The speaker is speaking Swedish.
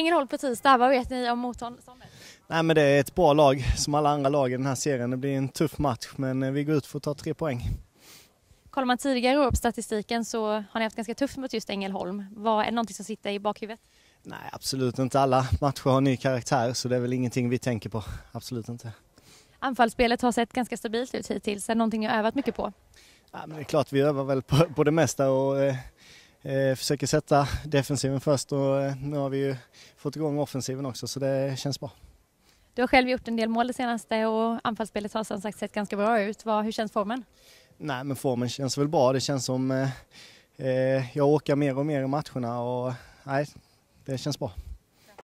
Ängelholm på tisdag. Vad vet ni om motståndet? Nej men det är ett bra lag som alla andra lag i den här serien. Det blir en tuff match men eh, vi går ut för att ta tre poäng. Kollar man tidigare år på statistiken så har ni haft ganska tufft mot just Ängelholm. Vad, är det någonting som sitter i bakhuvudet? Nej absolut inte. Alla matcher har ny karaktär så det är väl ingenting vi tänker på. Absolut inte. Anfallsspelet har sett ganska stabilt ut hittills. Är det någonting ni har övat mycket på? Ja, men det är klart vi övar väl på, på det mesta och eh, försöker sätta defensiven först och eh, nu har vi ju fått igång offensiven också så det känns bra. Du har själv gjort en del mål det senaste och anfallsspelet har som sagt sett ganska bra ut. Hur känns formen? Nej men formen känns väl bra. Det känns som eh, eh jag åker mer och mer i matcherna och nej, det känns bra.